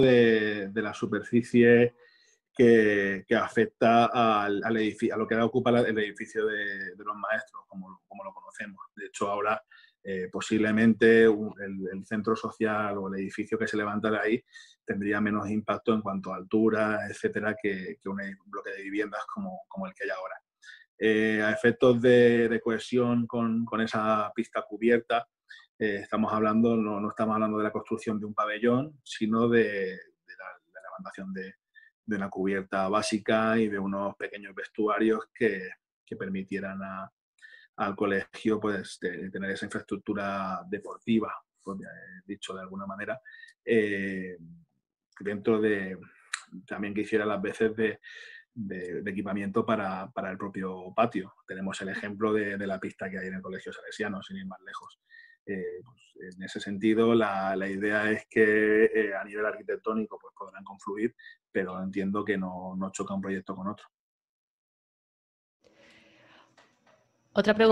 de, la superficie que, afecta al, edificio, a lo que ocupa el edificio de, los maestros, como, como, lo conocemos. De hecho, ahora eh, posiblemente el, centro social o el edificio que se levanta de ahí tendría menos impacto en cuanto a altura, etcétera, que, un bloque de viviendas como, como el que hay ahora. Eh, a efectos de, cohesión con, con, esa pista cubierta, eh, estamos hablando, no, no, estamos hablando de la construcción de un pabellón, sino de, la, levantación de, una cubierta básica y de unos pequeños vestuarios que, que permitieran al colegio pues, tener esa infraestructura deportiva, pues, dicho de alguna manera, eh, dentro de también que hiciera las veces de, equipamiento para, para, el propio patio. Tenemos el ejemplo de, la pista que hay en el Colegio Salesiano, sin ir más lejos. Eh, pues, en ese sentido, la, idea es que eh, a nivel arquitectónico pues, podrán confluir, pero entiendo que no, no choca un proyecto con otro. Otra pregunta